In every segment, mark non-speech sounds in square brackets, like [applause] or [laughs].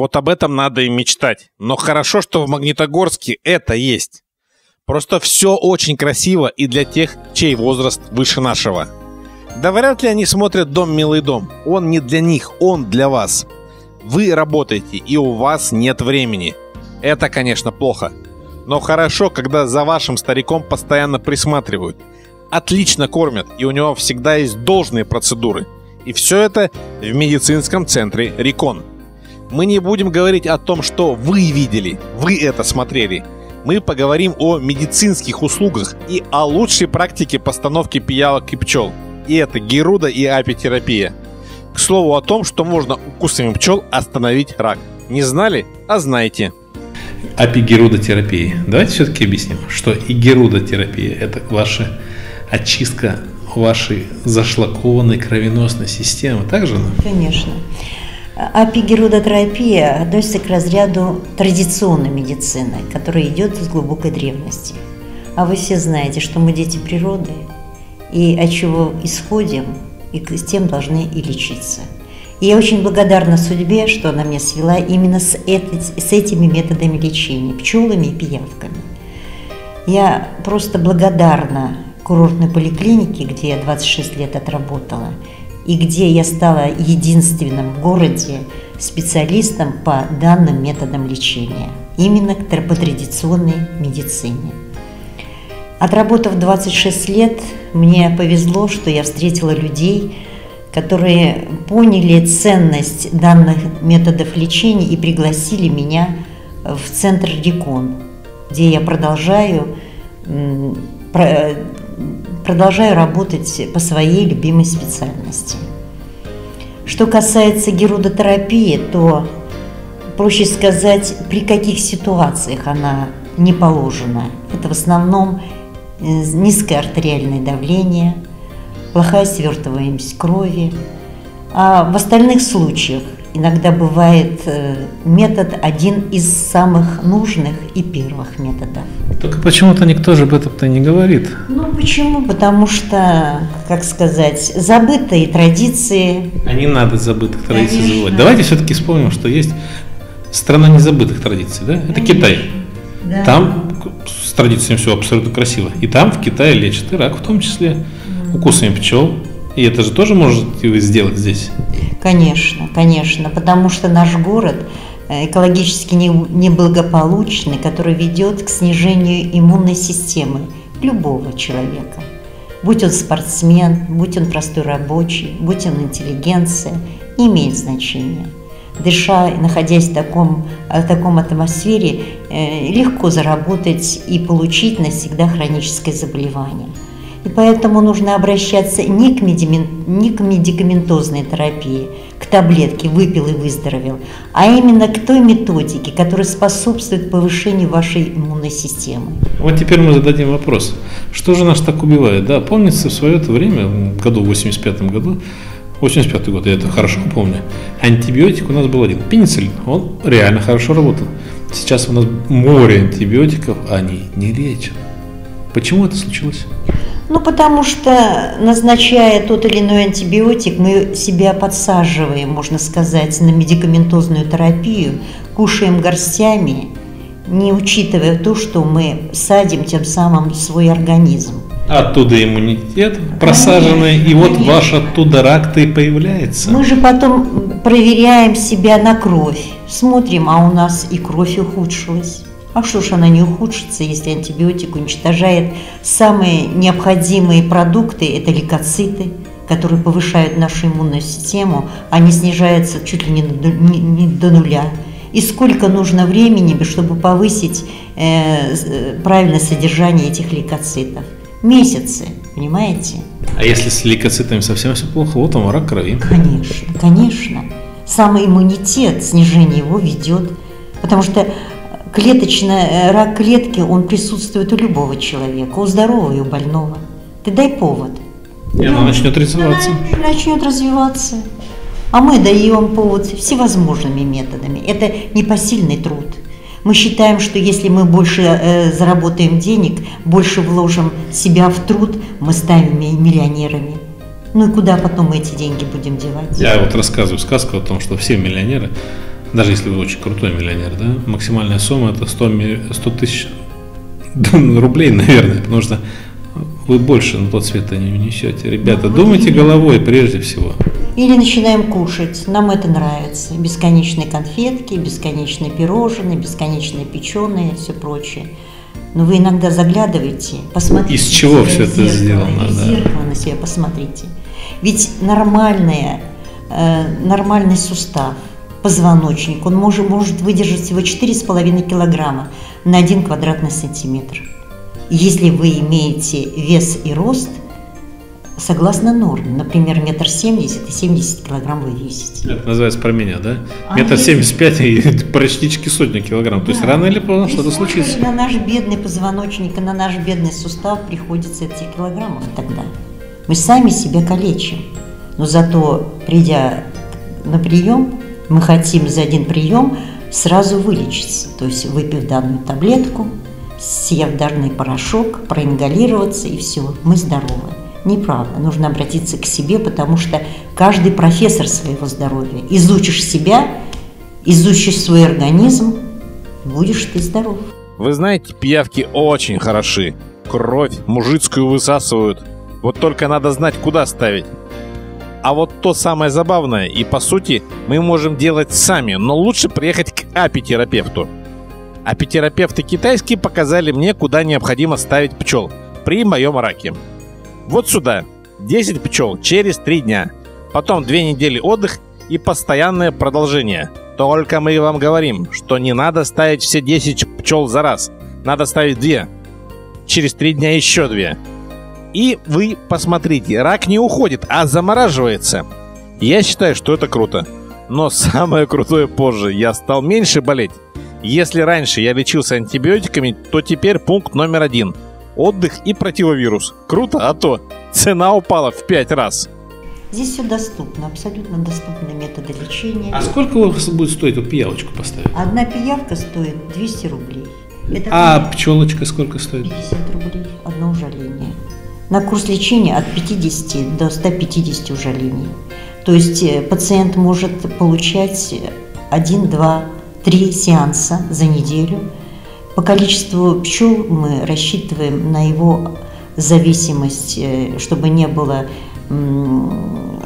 Вот об этом надо и мечтать. Но хорошо, что в Магнитогорске это есть. Просто все очень красиво и для тех, чей возраст выше нашего. Да вряд ли они смотрят «Дом, милый дом». Он не для них, он для вас. Вы работаете, и у вас нет времени. Это, конечно, плохо. Но хорошо, когда за вашим стариком постоянно присматривают. Отлично кормят, и у него всегда есть должные процедуры. И все это в медицинском центре Рекон. Мы не будем говорить о том, что вы видели, вы это смотрели. Мы поговорим о медицинских услугах и о лучшей практике постановки пиявок и пчел. И это геруда и апитерапия. К слову о том, что можно укусами пчел остановить рак. Не знали? А знаете. Апигерудотерапия. Давайте все-таки объясним, что и герудотерапия – это ваша очистка вашей зашлакованной кровеносной системы. Так же? Конечно. Апигерудотерапия относится к разряду традиционной медицины, которая идет из глубокой древности. А вы все знаете, что мы дети природы, и от чего исходим, и с тем должны и лечиться. И я очень благодарна судьбе, что она меня свела именно с, этой, с этими методами лечения, пчелами и пиявками. Я просто благодарна курортной поликлинике, где я 26 лет отработала, и где я стала единственным в городе специалистом по данным методам лечения, именно по традиционной медицине. Отработав 26 лет, мне повезло, что я встретила людей, которые поняли ценность данных методов лечения и пригласили меня в центр Рекон, где я продолжаю, продолжаю работать по своей любимой специальности. Что касается герудотерапии, то проще сказать, при каких ситуациях она не положена. Это в основном э, низкое артериальное давление – плохая свертываемость крови. А в остальных случаях иногда бывает э, метод один из самых нужных и первых методов. Только почему-то никто же об этом-то не говорит. Ну почему? Потому что, как сказать, забытые традиции. А не надо забытых традиций Конечно. забывать. Давайте все-таки вспомним, что есть страна незабытых традиций, да? Это Конечно. Китай. Да. Там с традициями все абсолютно красиво. И там в Китае лечат и рак в том числе укусами пчел. И это же тоже можете вы сделать здесь? Конечно, конечно, потому что наш город э, экологически неблагополучный, который ведет к снижению иммунной системы любого человека. Будь он спортсмен, будь он простой рабочий, будь он интеллигенция, не имеет значения. Дыша, находясь в таком, в таком атмосфере, э, легко заработать и получить навсегда хроническое заболевание – и поэтому нужно обращаться не к, медимен, не к медикаментозной терапии, к таблетке «выпил и выздоровел», а именно к той методике, которая способствует повышению вашей иммунной системы. Вот теперь мы зададим вопрос. Что же нас так убивает? Да, помнится, в свое время, в году, в 85 году, 85 год, я это хорошо помню, антибиотик у нас был один, пенициллин, он реально хорошо работал. Сейчас у нас море антибиотиков, они не лечат. Почему это случилось? Ну, потому что, назначая тот или иной антибиотик, мы себя подсаживаем, можно сказать, на медикаментозную терапию, кушаем горстями, не учитывая то, что мы садим тем самым свой организм. Оттуда иммунитет просаженный, конечно, и вот конечно. ваш оттуда рак-то и появляется. Мы же потом проверяем себя на кровь, смотрим, а у нас и кровь ухудшилась. А что ж она не ухудшится, если антибиотик уничтожает самые необходимые продукты, это лейкоциты, которые повышают нашу иммунную систему, они снижаются чуть ли не до, нуля. И сколько нужно времени, чтобы повысить э, правильное содержание этих лейкоцитов? Месяцы, понимаете? А если с лейкоцитами совсем все плохо, вот он рак крови. Конечно, конечно. Самый иммунитет, снижение его ведет. Потому что клеточный э, рак клетки, он присутствует у любого человека, у здорового и у больного. Ты дай повод. И она начнет развиваться. Она начнет развиваться. А мы даем повод всевозможными методами. Это непосильный труд. Мы считаем, что если мы больше э, заработаем денег, больше вложим себя в труд, мы станем миллионерами. Ну и куда потом мы эти деньги будем девать? Я вот рассказываю сказку о том, что все миллионеры даже если вы очень крутой миллионер, да, максимальная сумма это 100, 100 тысяч [laughs] рублей, наверное, потому что вы больше на тот свет не унесете. Ребята, ну, думайте головой прежде всего. Или начинаем кушать. Нам это нравится. Бесконечные конфетки, бесконечные пирожные, бесконечные печеные и все прочее. Но вы иногда заглядываете, посмотрите. Из чего все это зеркало, сделано? Из да. зеркала на себя посмотрите. Ведь нормальная, э, нормальный сустав, позвоночник, он может, может выдержать всего 4,5 килограмма на 1 квадратный сантиметр. Если вы имеете вес и рост, согласно норме, например, метр семьдесят и 70 килограмм вы весите. Это называется про меня, да? А метр семьдесят пять и [laughs] практически сотни килограмм. Да. То есть рано или поздно что-то случится. На наш бедный позвоночник и на наш бедный сустав приходится эти килограммов тогда. Мы сами себя калечим. Но зато, придя на прием, мы хотим за один прием сразу вылечиться. То есть выпив данную таблетку, съев данный порошок, проингалироваться и все, мы здоровы. Неправда. Нужно обратиться к себе, потому что каждый профессор своего здоровья. Изучишь себя, изучишь свой организм, будешь ты здоров. Вы знаете, пиявки очень хороши. Кровь мужицкую высасывают. Вот только надо знать, куда ставить. А вот то самое забавное, и по сути мы можем делать сами, но лучше приехать к апитерапевту. Апитерапевты китайские показали мне, куда необходимо ставить пчел при моем раке. Вот сюда. 10 пчел через 3 дня. Потом 2 недели отдых и постоянное продолжение. Только мы вам говорим, что не надо ставить все 10 пчел за раз. Надо ставить 2. Через 3 дня еще 2. И вы посмотрите, рак не уходит, а замораживается. Я считаю, что это круто. Но самое крутое позже. Я стал меньше болеть. Если раньше я лечился антибиотиками, то теперь пункт номер один. Отдых и противовирус. Круто, а то цена упала в пять раз. Здесь все доступно, абсолютно доступны методы лечения. А сколько у вас будет стоить вот пиявочку поставить? Одна пиявка стоит 200 рублей. Это а пчелочка сколько стоит? 50 рублей, одно ужаление. На курс лечения от 50 до 150 ужалений. То есть э, пациент может получать 1, 2, 3 сеанса за неделю. По количеству пчел мы рассчитываем на его зависимость, э, чтобы не было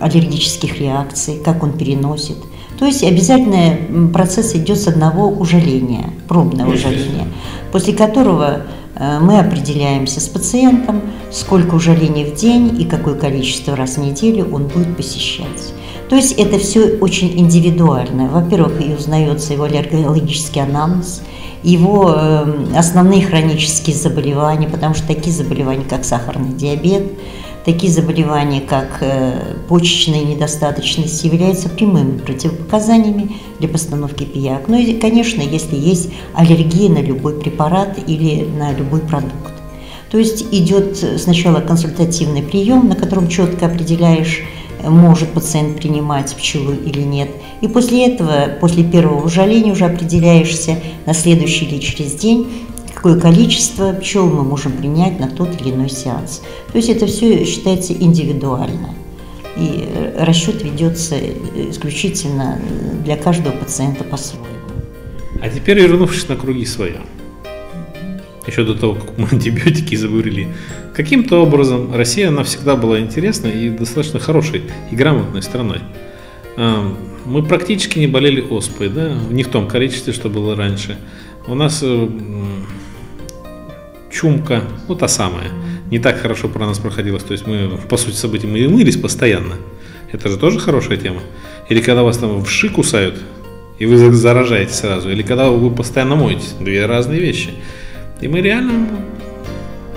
аллергических реакций, как он переносит. То есть обязательно процесс идет с одного ужаления, пробного ужаления, после которого мы определяемся с пациентом, сколько ужалений в день и какое количество раз в неделю он будет посещать. То есть это все очень индивидуально. Во-первых, и узнается его аллергологический анамнез, его э, основные хронические заболевания, потому что такие заболевания, как сахарный диабет, Такие заболевания, как э, почечная недостаточность, являются прямыми противопоказаниями для постановки ПИАК. Ну и, конечно, если есть аллергия на любой препарат или на любой продукт. То есть идет сначала консультативный прием, на котором четко определяешь, может пациент принимать пчелу или нет. И после этого, после первого ужаления уже определяешься на следующий или через день, какое количество пчел мы можем принять на тот или иной сеанс. То есть это все считается индивидуально. И расчет ведется исключительно для каждого пациента по-своему. А теперь вернувшись на круги своя, еще до того, как мы [laughs] антибиотики изобрели, каким-то образом Россия, она всегда была интересной и достаточно хорошей и грамотной страной. Мы практически не болели оспой, да, не в том количестве, что было раньше. У нас э, чумка, ну та самая, не так хорошо про нас проходилась. То есть мы, по сути событий, мы мылись постоянно. Это же тоже хорошая тема. Или когда вас там в ши кусают, и вы заражаете сразу, или когда вы постоянно моетесь. Две разные вещи. И мы реально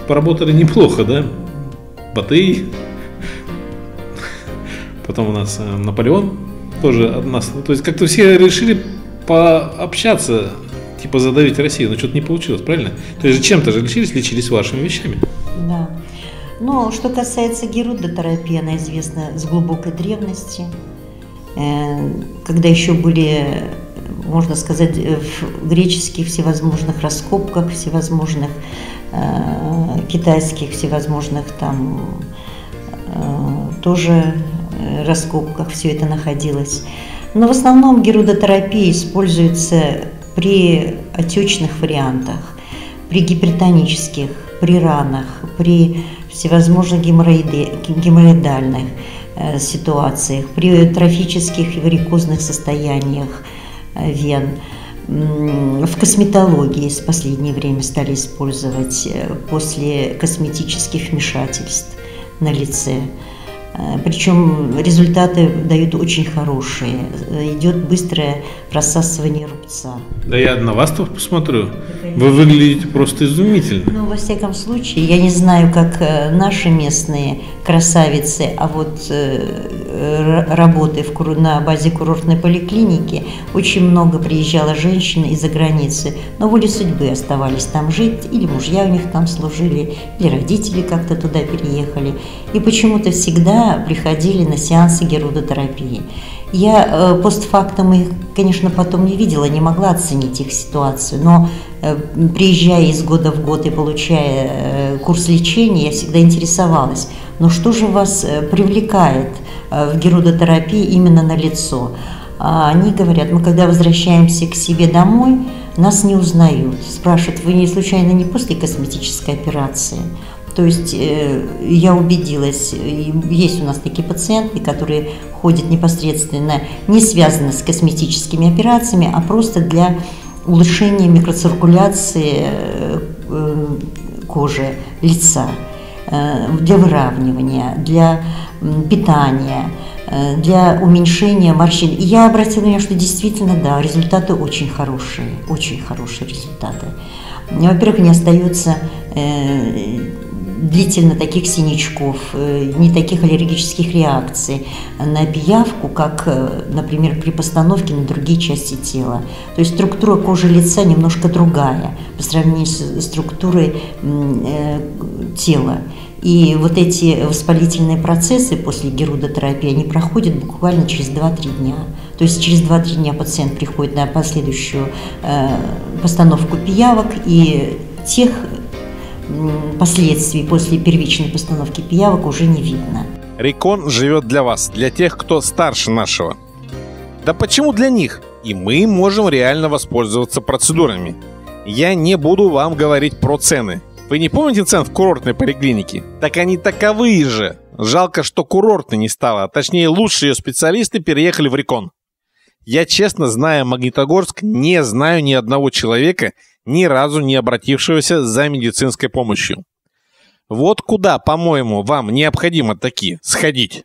поработали неплохо, да? Батый, потом у нас э, Наполеон тоже от нас. То есть как-то все решили пообщаться типа задавить Россию, но что-то не получилось, правильно? То есть чем-то же лечились, лечились вашими вещами. Да. Но что касается герудотерапии, она известна с глубокой древности, э, когда еще были, можно сказать, в греческих всевозможных раскопках, всевозможных э, китайских, всевозможных там э, тоже раскопках все это находилось. Но в основном герудотерапия используется при отечных вариантах, при гипертонических, при ранах, при всевозможных геморроидальных э, ситуациях, при трофических и варикозных состояниях э, вен. В косметологии в последнее время стали использовать э, после косметических вмешательств на лице. Э, Причем результаты дают очень хорошие. Идет быстрое просасывание рубца. Да я на вас тут посмотрю. Вы выглядите просто изумительно. Ну, во всяком случае, я не знаю, как э, наши местные красавицы, а вот э, работы в, на базе курортной поликлиники очень много приезжало женщин из-за границы, но воле судьбы оставались там жить, или мужья у них там служили, или родители как-то туда переехали. И почему-то всегда приходили на сеансы герудотерапии. Я э, постфактум их, конечно, потом не видела, не могла оценить их ситуацию, но э, приезжая из года в год и получая э, курс лечения, я всегда интересовалась, но что же вас привлекает в герудотерапии именно на лицо? А они говорят, мы когда возвращаемся к себе домой, нас не узнают. Спрашивают, вы не случайно не после косметической операции? То есть э, я убедилась, есть у нас такие пациенты, которые ходят непосредственно не связаны с косметическими операциями, а просто для улучшения микроциркуляции э, кожи лица, э, для выравнивания, для питания, для уменьшения морщин. И я обратила внимание, что действительно, да, результаты очень хорошие, очень хорошие результаты. Во-первых, не остается длительно таких синячков, э, не таких аллергических реакций на пиявку, как, э, например, при постановке на другие части тела. То есть структура кожи лица немножко другая по сравнению с структурой э, тела. И вот эти воспалительные процессы после герудотерапии, они проходят буквально через 2-3 дня. То есть через 2-3 дня пациент приходит на последующую э, постановку пиявок, и тех последствий после первичной постановки пиявок уже не видно. Рекон живет для вас, для тех, кто старше нашего. Да почему для них? И мы можем реально воспользоваться процедурами. Я не буду вам говорить про цены. Вы не помните цен в курортной поликлинике? Так они таковые же. Жалко, что курортной не стало, а точнее лучшие ее специалисты переехали в Рекон. Я честно, зная Магнитогорск, не знаю ни одного человека, ни разу не обратившегося за медицинской помощью. Вот куда, по-моему, вам необходимо таки сходить.